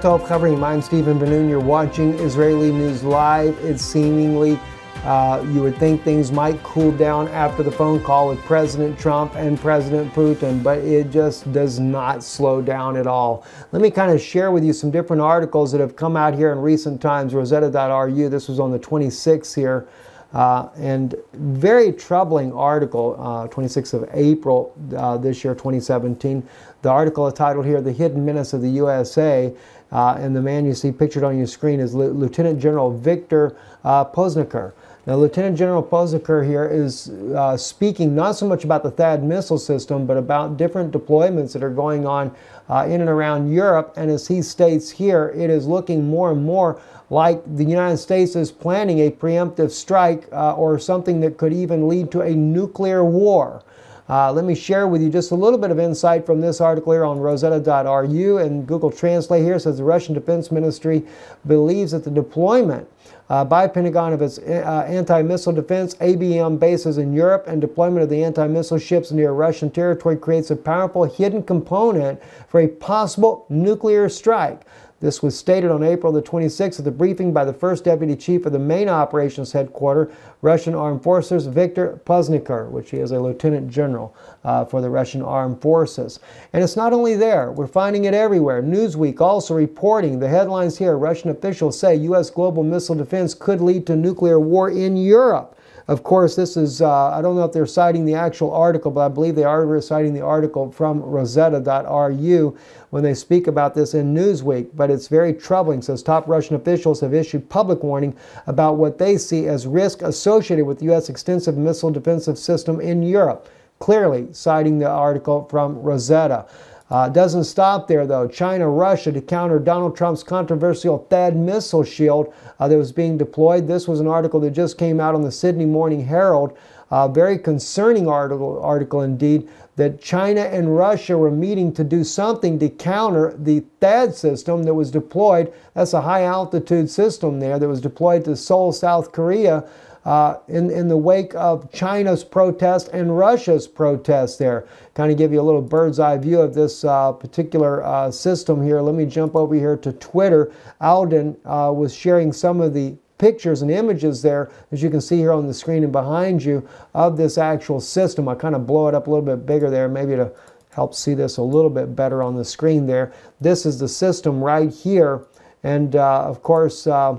Tov covering. I'm Stephen Ben-Nun. You're watching Israeli News Live. It's seemingly, uh, you would think things might cool down after the phone call with President Trump and President Putin, but it just does not slow down at all. Let me kind of share with you some different articles that have come out here in recent times. Gazeta.ru, this was on the 26th here. Uh, and very troubling article, uh, 26th of April uh, this year, 2017. The article is titled here, The Hidden Menace of the USA. Uh, and the man you see pictured on your screen is L Lieutenant General Victor uh, Poznikhir. Now, Lieutenant General Poznikhir here is uh, speaking not so much about the THAAD missile system, but about different deployments that are going on uh, in and around Europe. And as he states here, it is looking more and more like the United States is planning a preemptive strike uh, or something that could even lead to a nuclear war. Uh, let me share with you just a little bit of insight from this article here on Gazeta.ru and Google Translate here says the Russian Defense Ministry believes that the deployment uh, by Pentagon of its uh, anti-missile defense ABM bases in Europe and deployment of the anti-missile ships near Russian territory creates a powerful hidden component for a possible nuclear strike. This was stated on April the 26th at the briefing by the first deputy chief of the main operations headquarters, Russian Armed Forces, Viktor Poznikhir, which he is a lieutenant general uh, for the Russian Armed Forces. And it's not only there, we're finding it everywhere. Newsweek also reporting the headlines here Russian officials say U.S. global missile defense could lead to nuclear war in Europe. Of course, this is, uh, I don't know if they're citing the actual article, but I believe they are citing the article from Gazeta.ru when they speak about this in Newsweek. But it's very troubling, says top Russian officials have issued public warning about what they see as risk associated with U.S. extensive missile defensive system in Europe, clearly citing the article from Gazeta. Uh, doesn't stop there, though. China, Russia to counter Donald Trump's controversial THAAD missile shield uh, that was being deployed. This was an article that just came out on the Sydney Morning Herald. Uh, very concerning article, article indeed, that China and Russia were meeting to do something to counter the THAAD system that was deployed. That's a high altitude system there that was deployed to Seoul, South Korea uh, in, in the wake of China's protest and Russia's protest there. Kind of give you a little bird's eye view of this uh, particular uh, system here. Let me jump over here to Twitter. Alden uh, was sharing some of the pictures and images there, as you can see here on the screen and behind you, of this actual system. I kind of blow it up a little bit bigger there, maybe to help see this a little bit better on the screen there. This is the system right here. And uh, of course, uh,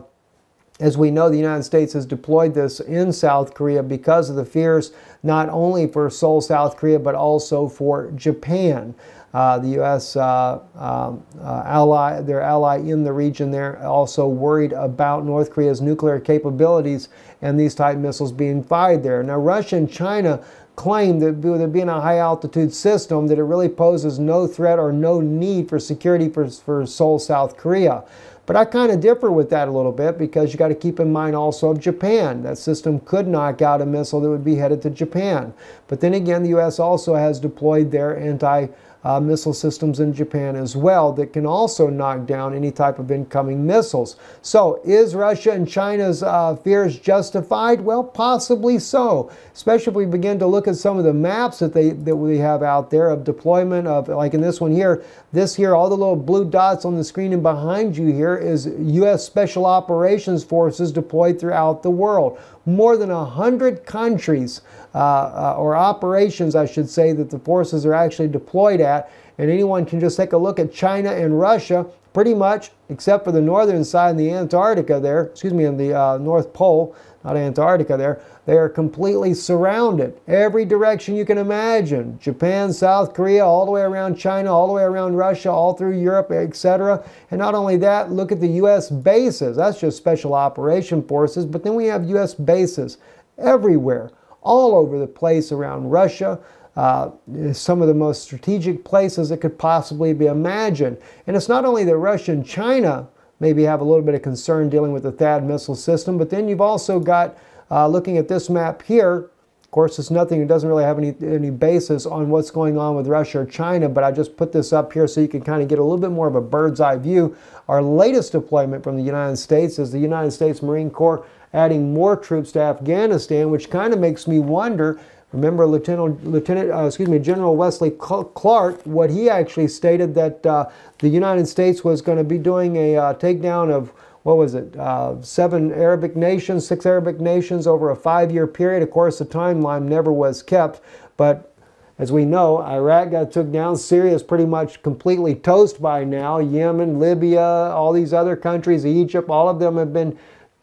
as we know, the United States has deployed this in South Korea because of the fears not only for Seoul, South Korea, but also for Japan. Uh, the U.S. Uh, um, uh, ally, their ally in the region there, also worried about North Korea's nuclear capabilities and these type missiles being fired there. Now, Russia and China claim that there being a high altitude system, that it really poses no threat or no need for security for, for Seoul, South Korea. But I kind of differ with that a little bit because you got to keep in mind also of Japan. That system could knock out a missile that would be headed to Japan. But then again, the U.S. also has deployed their anti uh, missile systems in Japan as well that can also knock down any type of incoming missiles. So, is Russia and China's uh, fears justified? Well, possibly so, especially if we begin to look at some of the maps that they that we have out there of deployment of, like in this one here. This here, all the little blue dots on the screen and behind you here is U.S. Special Operations Forces deployed throughout the world. More than a hundred countries uh, uh, or operations, I should say, that the forces are actually deployed at. And anyone can just take a look at China and Russia, pretty much, except for the northern side and the Antarctica there, excuse me, in the uh, North Pole, not Antarctica there, they are completely surrounded. Every direction you can imagine. Japan, South Korea, all the way around China, all the way around Russia, all through Europe, etc. And not only that, look at the U.S. bases. That's just special operation forces, but then we have U.S. bases everywhere all over the place around Russia. Uh, some of the most strategic places that could possibly be imagined. And it's not only that Russia and China maybe have a little bit of concern dealing with the THAAD missile system, but then you've also got, uh, looking at this map here, of course, it's nothing, it doesn't really have any, any basis on what's going on with Russia or China, but I just put this up here so you can kind of get a little bit more of a bird's eye view. Our latest deployment from the United States is the United States Marine Corps adding more troops to Afghanistan, which kind of makes me wonder Remember Lieutenant, Lieutenant uh, excuse me, General Wesley Clark, what he actually stated that uh, the United States was going to be doing a uh, takedown of, what was it, uh, seven Arabic nations, six Arabic nations over a five-year period. Of course, the timeline never was kept, but as we know, Iraq got took down. Syria is pretty much completely toast by now. Yemen, Libya, all these other countries, Egypt, all of them have been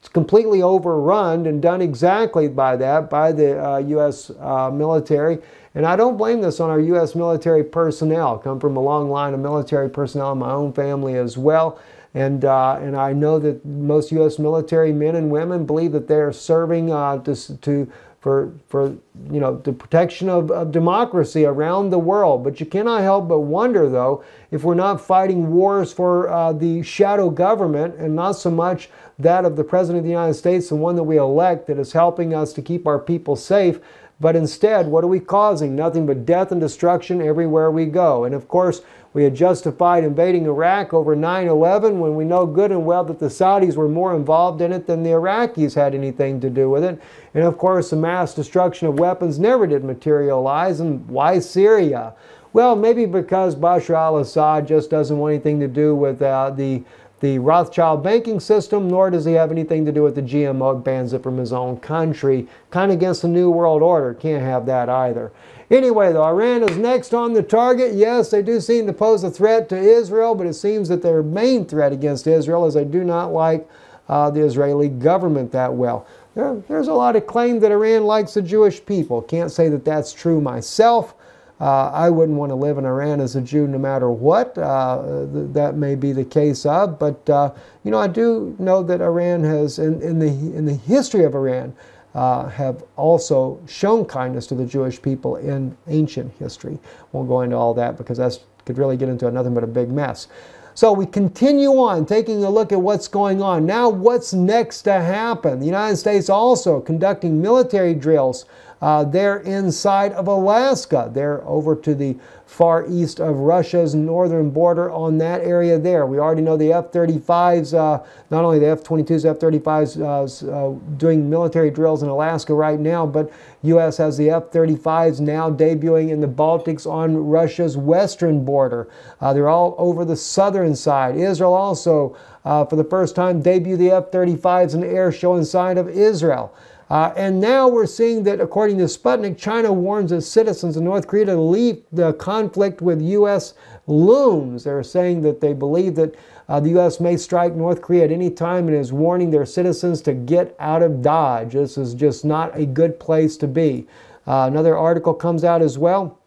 completely overrun and done exactly by that, by the uh, U.S. Uh, military. And I don't blame this on our U.S. military personnel. I come from a long line of military personnel in my own family as well. And, uh, and I know that most U.S. military men and women believe that they're serving uh, to, to for, for you know, the protection of, of democracy around the world. But you cannot help but wonder, though, if we're not fighting wars for uh, the shadow government and not so much that of the President of the United States, the one that we elect that is helping us to keep our people safe, but instead, what are we causing? Nothing but death and destruction everywhere we go. And of course, we had justified invading Iraq over 9 11 when we know good and well that the Saudis were more involved in it than the Iraqis had anything to do with it. And of course, the mass destruction of weapons never did materialize. And why Syria? Well, maybe because Bashar al Assad just doesn't want anything to do with uh, the the Rothschild banking system, nor does he have anything to do with the GMO bans it from his own country. Kind of against the New World Order. Can't have that either. Anyway, though, Iran is next on the target. Yes, they do seem to pose a threat to Israel, but it seems that their main threat against Israel is they do not like uh, the Israeli government that well. There, there's a lot of claim that Iran likes the Jewish people. Can't say that that's true myself. Uh, I wouldn't want to live in Iran as a Jew no matter what uh, th that may be the case of. But, uh, you know, I do know that Iran has, in, in, the, in the history of Iran, uh, have also shown kindness to the Jewish people in ancient history. Won't go into all that because that could really get into nothing but a big mess. So we continue on taking a look at what's going on. Now, what's next to happen? The United States also conducting military drills uh, they're inside of Alaska. They're over to the far east of Russia's northern border on that area there. We already know the F-35s, uh, not only the F-22s, F-35s uh, uh, doing military drills in Alaska right now, but U.S. has the F-35s now debuting in the Baltics on Russia's western border. Uh, they're all over the southern side. Israel also, uh, for the first time, debuted the F-35s in the air show inside of Israel. Uh, and now we're seeing that, according to Sputnik, China warns its citizens in North Korea to leave the conflict with U.S. looms. They're saying that they believe that uh, the U.S. may strike North Korea at any time and is warning their citizens to get out of Dodge. This is just not a good place to be. Uh, another article comes out as well.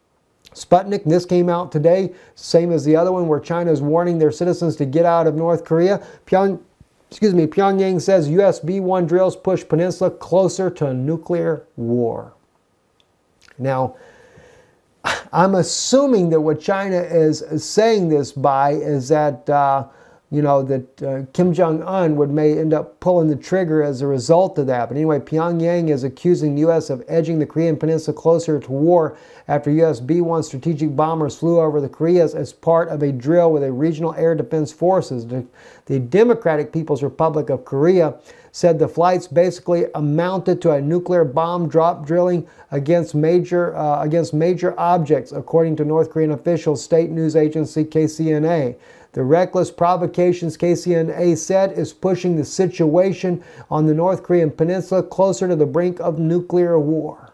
Sputnik, this came out today, same as the other one, where China is warning their citizens to get out of North Korea. Pyong, excuse me, Pyongyang says US B-1 drills push peninsula closer to nuclear war. Now, I'm assuming that what China is saying this by is that uh, you know, that uh, Kim Jong un would may end up pulling the trigger as a result of that. But anyway, Pyongyang is accusing the U.S. of edging the Korean Peninsula closer to war after U.S. B 1 strategic bombers flew over the Koreas as part of a drill with a regional air defense forces. The, the Democratic People's Republic of Korea said the flights basically amounted to a nuclear bomb drop drilling against major, uh, against major objects, according to North Korean officials, state news agency KCNA. The reckless provocations, KCNA said, is pushing the situation on the North Korean peninsula closer to the brink of nuclear war.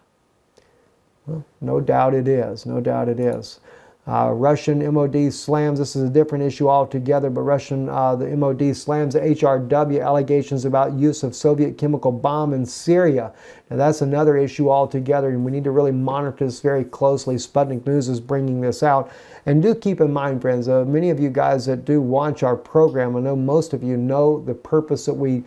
Well, no doubt it is. No doubt it is. Uh, Russian MOD slams, this is a different issue altogether, but Russian, uh, the MOD slams the HRW allegations about use of Soviet chemical bomb in Syria. Now that's another issue altogether, and we need to really monitor this very closely. Sputnik News is bringing this out. And do keep in mind, friends, uh, many of you guys that do watch our program, I know most of you know the purpose that we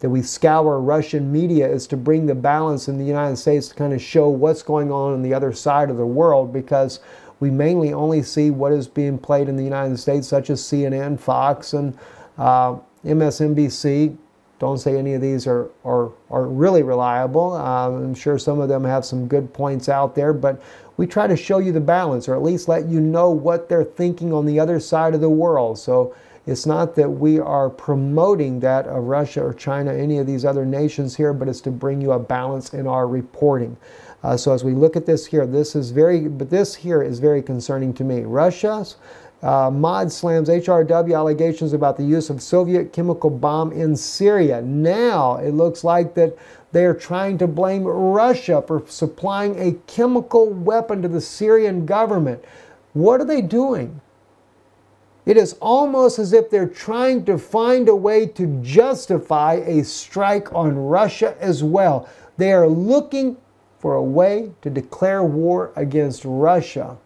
that we scour Russian media is to bring the balance in the United States to kind of show what's going on on the other side of the world because we mainly only see what is being played in the United States, such as CNN, Fox, and uh, MSNBC. Don't say any of these are, are, are really reliable. Uh, I'm sure some of them have some good points out there, but we try to show you the balance or at least let you know what they're thinking on the other side of the world. So it's not that we are promoting that of Russia or China, any of these other nations here, but it's to bring you a balance in our reporting. Uh, so as we look at this here, this is very, but this here is very concerning to me. Russia's uh, Mod slams HRW allegations about the use of Soviet chemical bomb in Syria. Now it looks like that they are trying to blame Russia for supplying a chemical weapon to the Syrian government. What are they doing? It is almost as if they're trying to find a way to justify a strike on Russia as well. They are looking for a way to declare war against Russia.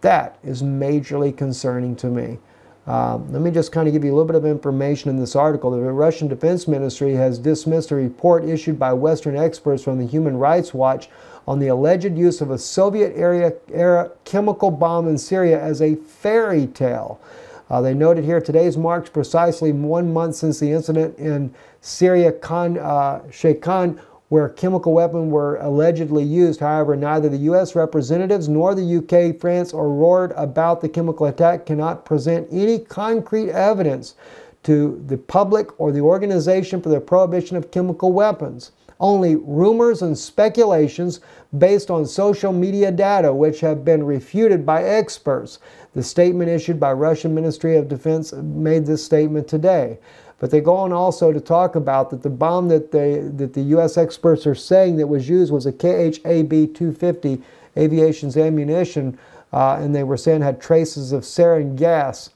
That is majorly concerning to me. Um, let me just kind of give you a little bit of information in this article. The Russian Defense Ministry has dismissed a report issued by Western experts from the Human Rights Watch on the alleged use of a Soviet era, chemical bomb in Syria as a fairy tale. Uh, they noted here today's marks precisely one month since the incident in Syria, Khan, uh, Sheikhoun, where chemical weapons were allegedly used. However, neither the U.S. representatives nor the U.K., France, or roared about the chemical attack cannot present any concrete evidence to the public or the Organization for the Prohibition of Chemical Weapons. Only rumors and speculations based on social media data, which have been refuted by experts. The statement issued by Russian Ministry of Defense made this statement today. But they go on also to talk about that the bomb that, they, that the U.S. experts are saying that was used was a KHAB-250 aviation's ammunition, uh, and they were saying had traces of sarin gas.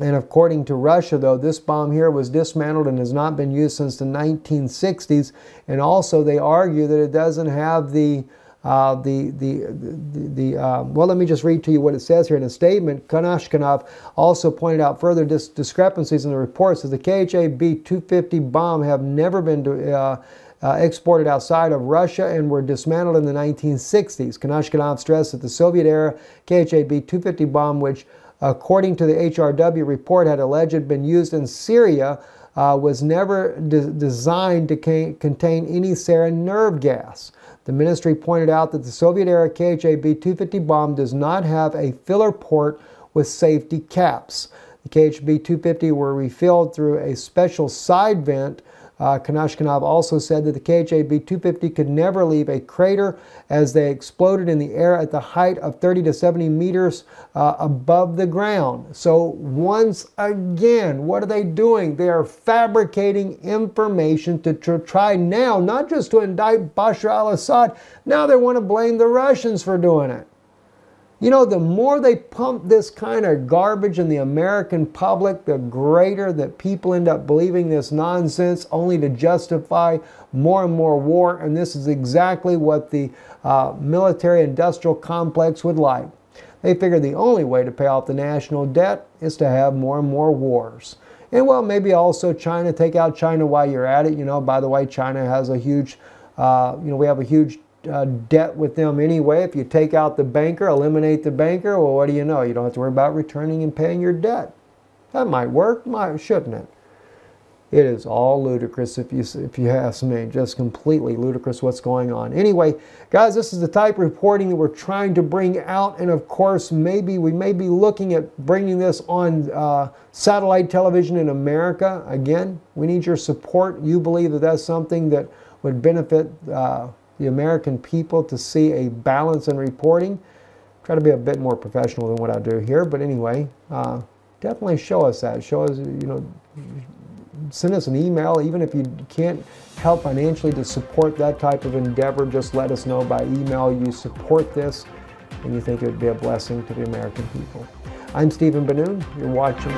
And according to Russia, though, this bomb here was dismantled and has not been used since the 1960s. And also, they argue that it doesn't have the uh, the, the, the, the uh, well, let me just read to you what it says here in a statement. Konashenkov also pointed out further dis discrepancies in the reports that the KHAB-250 bomb have never been uh, uh, exported outside of Russia and were dismantled in the 1960s. Konashenkov stressed that the Soviet-era KHAB-250 bomb, which according to the HRW report had alleged been used in Syria, uh, was never de designed to contain any sarin nerve gas. The ministry pointed out that the Soviet era KHAB 250 bomb does not have a filler port with safety caps. The KHB 250 were refilled through a special side vent uh, also said that the KHAB-250 could never leave a crater as they exploded in the air at the height of 30 to 70 meters uh, above the ground. So once again, what are they doing? They are fabricating information to, to try now, not just to indict Bashar al-Assad, now they want to blame the Russians for doing it. You know, the more they pump this kind of garbage in the American public, the greater that people end up believing this nonsense only to justify more and more war. And this is exactly what the uh, military industrial complex would like. They figure the only way to pay off the national debt is to have more and more wars. And well, maybe also China, take out China while you're at it. You know, by the way, China has a huge, uh, you know, we have a huge uh, debt with them anyway. If you take out the banker, eliminate the banker, well, what do you know? You don't have to worry about returning and paying your debt. That might work, might, shouldn't it? It is all ludicrous if you, if you ask me. Just completely ludicrous what's going on. Anyway, guys, this is the type of reporting that we're trying to bring out. And of course, maybe we may be looking at bringing this on uh, satellite television in America. Again, we need your support. You believe that that's something that would benefit uh, the American people to see a balance in reporting. Try to be a bit more professional than what I do here, but anyway, uh, definitely show us that. Show us, you know, send us an email, even if you can't help financially to support that type of endeavor, just let us know by email you support this and you think it would be a blessing to the American people. I'm Stephen Ben-Nun. You're watching